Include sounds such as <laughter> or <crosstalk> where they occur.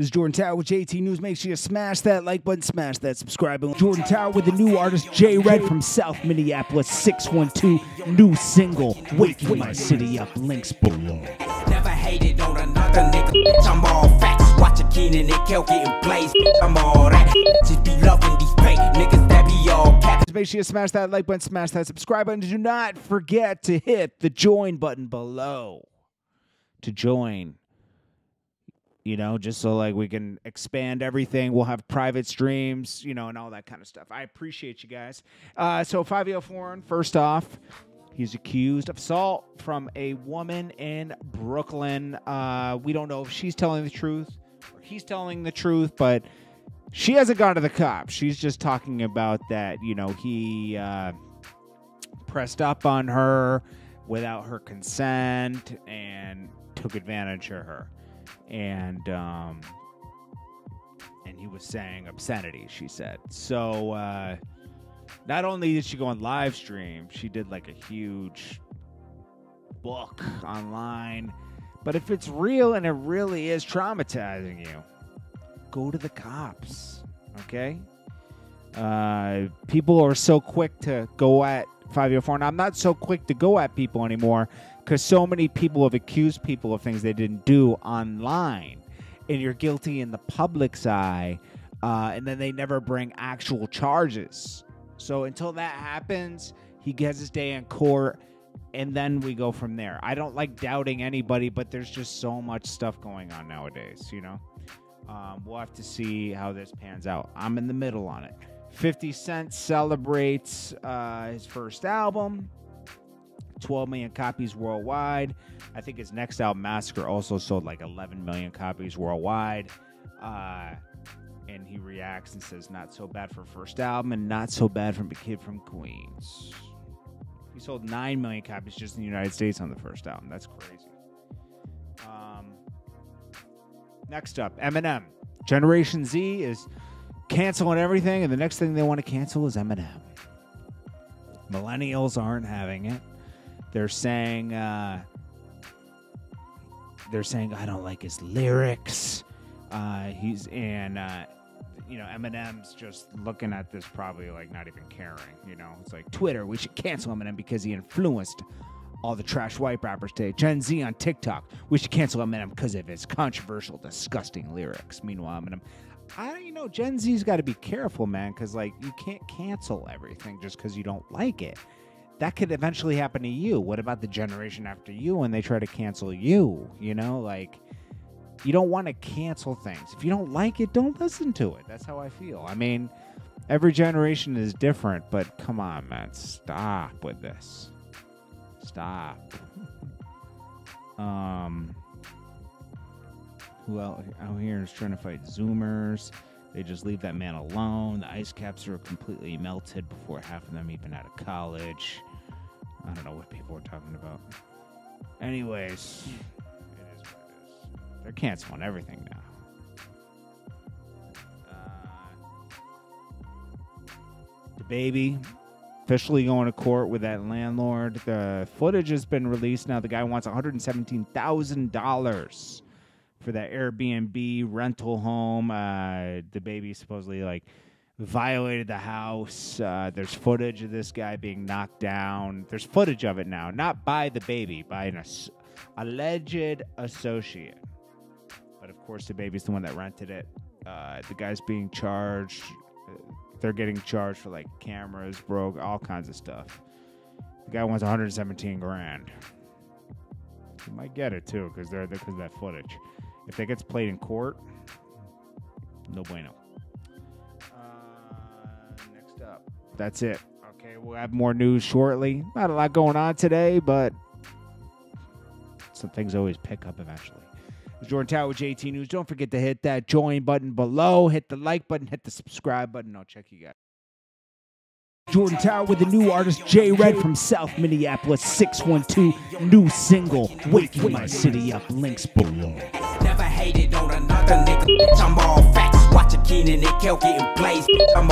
This is Jordan Tower with JT News. Make sure you smash that like button, smash that subscribe button. Jordan Tower with the new artist J Red from South Minneapolis, 612, new single, Waking My City Up. Links below. Never hated on another nigga. I'm all facts. Watch a Keenan and Kel getting blazed. Bitch, I'm all that. Just be loving these fake niggas that be all cap. Make sure you smash that like button, smash that subscribe button. Do not forget to hit the join button below to join. You know, just so like we can expand everything. We'll have private streams, you know, and all that kind of stuff. I appreciate you guys. Uh, so Fivio Foreign, first off, he's accused of assault from a woman in Brooklyn. Uh, we don't know if she's telling the truth or he's telling the truth, but she hasn't gone to the cops. She's just talking about that, you know, he uh, pressed up on her without her consent and took advantage of her. And um and he was saying obscenity, she said. So uh not only did she go on live stream, she did like a huge book online. But if it's real and it really is traumatizing you, go to the cops. Okay? Uh, people are so quick to go at 504. And I'm not so quick to go at people anymore because so many people have accused people of things they didn't do online. And you're guilty in the public's eye. Uh, and then they never bring actual charges. So until that happens, he gets his day in court and then we go from there. I don't like doubting anybody, but there's just so much stuff going on nowadays, you know? Um, we'll have to see how this pans out. I'm in the middle on it. 50 Cent celebrates uh, his first album, 12 million copies worldwide. I think his next album, Massacre, also sold like 11 million copies worldwide. Uh, and he reacts and says, Not so bad for first album and not so bad from a kid from Queens. He sold 9 million copies just in the United States on the first album. That's crazy. Um, next up, Eminem. Generation Z is canceling everything, and the next thing they want to cancel is Eminem. Millennials aren't having it. They're saying, uh, they're saying, I don't like his lyrics. Uh, he's and uh, you know Eminem's just looking at this probably like not even caring. You know, it's like Twitter. We should cancel Eminem because he influenced all the trash white rappers today. Gen Z on TikTok. We should cancel Eminem because of his controversial, disgusting lyrics. Meanwhile, Eminem. I don't you know Gen Z's got to be careful, man, because like you can't cancel everything just because you don't like it. That could eventually happen to you. What about the generation after you when they try to cancel you? You know, like you don't want to cancel things. If you don't like it, don't listen to it. That's how I feel. I mean, every generation is different, but come on, man, stop with this. Stop. <laughs> um, who else out here is trying to fight Zoomers? They just leave that man alone. The ice caps are completely melted before half of them even out of college. I don't know what people are talking about. Anyways, it is what it is. They're canceling everything now. Uh, DaBaby officially going to court with that landlord. The footage has been released now. The guy wants one hundred seventeen thousand dollars for that Airbnb rental home. Uh, DaBaby supposedly like violated the house. Uh, there's footage of this guy being knocked down. There's footage of it now, not by DaBaby, by an alleged associate. But of course, DaBaby's the one that rented it. Uh, the guy's being charged. They're getting charged for like cameras broke, all kinds of stuff. The guy wants 117 grand. He might get it too, because they're because of that footage. If that gets played in court, no bueno. Uh, next up, that's it. Okay, we'll have more news shortly. Not a lot going on today, but some things always pick up eventually. It's Jordan Tower with JT News. Don't forget to hit that join button below, hit the like button, hit the subscribe button. I'll check you guys. Jordan Tower with the new artist J Red from South Minneapolis, 612, new single, Waking My City Up. Links below. Never hated on another nigga. I'm all facts. Watch a Keenan and Kel getting blazed. Bitch, I'm